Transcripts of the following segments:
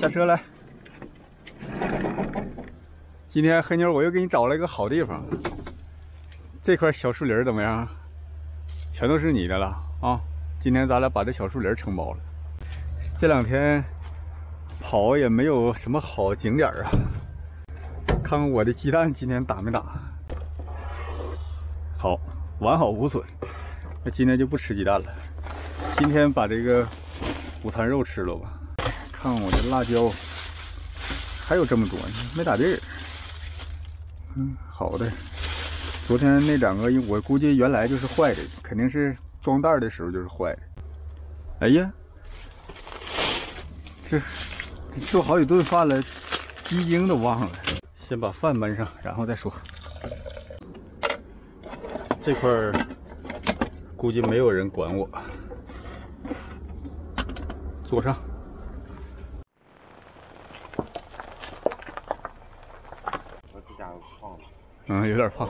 下车来。今天黑妞，我又给你找了一个好地方。这块小树林怎么样？全都是你的了啊！今天咱俩把这小树林承包了。这两天跑也没有什么好景点啊。看看我的鸡蛋今天打没打？好，完好无损。那今天就不吃鸡蛋了。今天把这个午餐肉吃了吧。看我的辣椒，还有这么多，没咋地儿。嗯，好的。昨天那两个，我估计原来就是坏的，肯定是装袋的时候就是坏的。哎呀，这做好几顿饭了，鸡精都忘了。先把饭焖上，然后再说。这块儿估计没有人管我。坐上。我这家伙胖了。嗯，有点胖。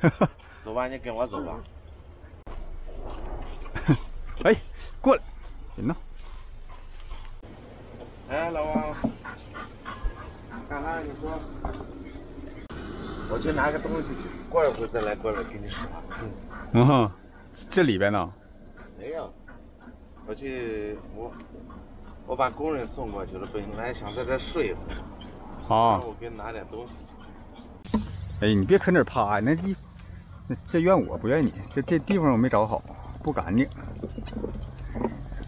走吧，你跟我走吧。哎，过来，别闹。哎，老王，干啥？你说。我去拿个东西去，过一会儿再来过来跟你说。嗯哼，这里边呢？没有。我去，我我把工人送过去了，本来想在这睡一会儿。好。我给你拿点东西去。哎，你别搁那趴呀，那地，那这怨我不怨你，这这地方我没找好，不干净。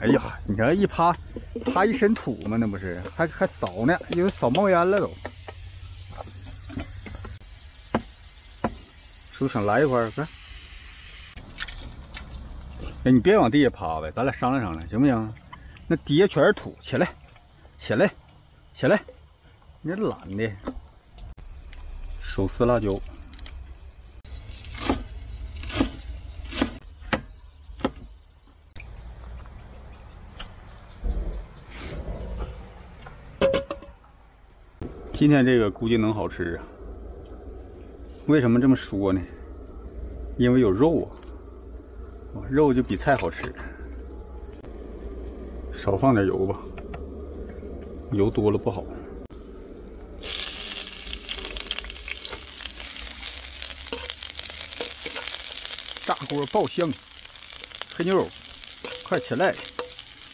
哎呀，你这一趴，趴一身土嘛，那不是，还还扫呢，因为扫冒烟了都。是不是想来一块儿？快！哎，你别往地下趴呗，咱俩商量商量，行不行？那底下全是土，起来，起来，起来！你懒的，手撕辣椒。今天这个估计能好吃啊！为什么这么说呢？因为有肉啊。肉就比菜好吃，少放点油吧，油多了不好。炸锅爆香，黑妞，快起来，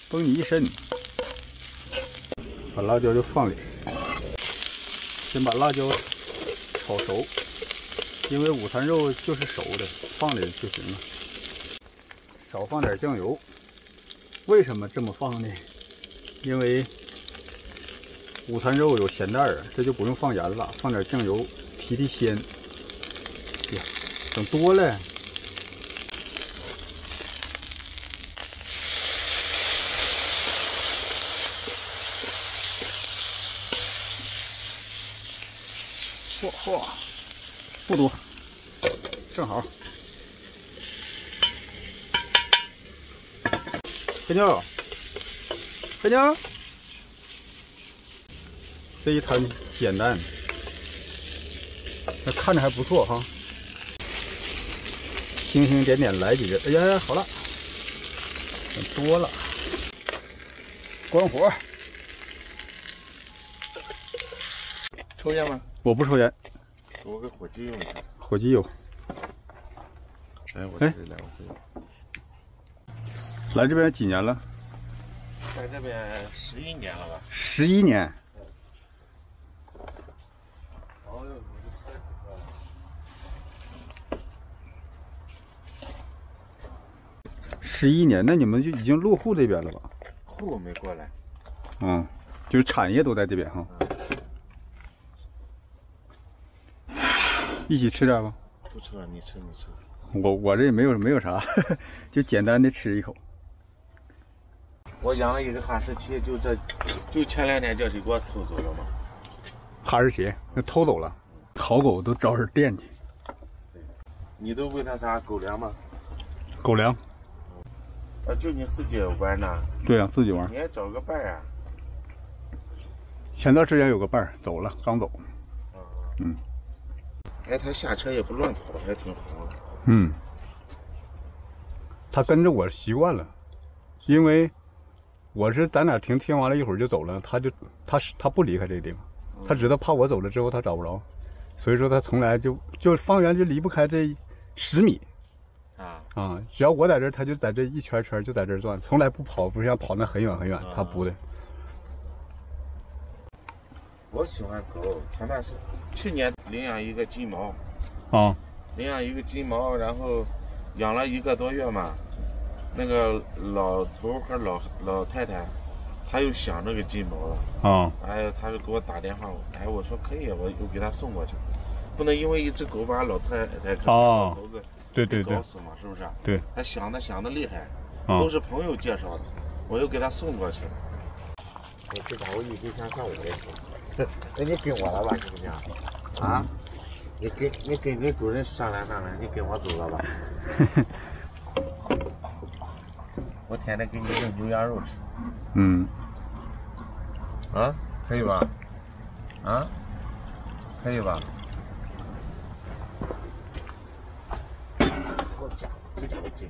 崩你一身。把辣椒就放里，先把辣椒炒熟，因为午餐肉就是熟的，放里就行了。少放点酱油，为什么这么放呢？因为午餐肉有咸蛋儿，这就不用放盐了，放点酱油提提鲜。呀，整多了。嚯嚯，不多，正好。黑妞，黑妞，这一摊简单，那看着还不错哈。星星点点来几个，哎呀，好了，多了，关火。抽烟吗？我不抽烟。我给火机用一下。火机有。哎，我这里来，我这里。来这边几年了？在这边十一年了吧？十一年。十一年，那你们就已经落户这边了吧？户没过来。嗯，就是产业都在这边哈。一起吃点吧。不吃了，你吃你吃。我我这也没有没有啥，就简单的吃一口。我养了一个哈士奇，就这，就前两天叫谁给我偷走了吗？哈士奇那偷走了，好狗都招人惦记。你都喂它啥狗粮吗？狗粮。啊，就你自己玩呢？对呀，自己玩。你也找个伴儿啊。前段时间有个伴儿走了，刚走。嗯。哎，他下车也不乱跑，还挺好。嗯。他跟着我习惯了，因为。我是咱俩停，停完了一会儿就走了，他就他是他不离开这个地方，他知道怕我走了之后他找不着，所以说他从来就就方圆就离不开这十米啊，啊，只要我在这儿，他就在这一圈圈就在这儿转，从来不跑，不像跑那很远很远，他不的。我喜欢狗，前段时去年领养一个金毛，啊领养一个金毛，然后养了一个多月嘛，那个老头和老老太太，他又想那个金毛了，啊哎，他就给我打电话，哎，我说可以，我又给他送过去，不能因为一只狗把老太太跟哦。老头子对对对。搞死嘛，是不是？对，他想的想的厉害，啊都是朋友介绍的，我又给他送过去。了。我知道我一直想上我也行，那 你跟我了吧，行不行？啊？你跟你跟你主人商量商量，你跟我走了吧。我天天给你弄牛羊肉吃，嗯，啊，可以吧？啊，可以吧？好家伙，这家伙真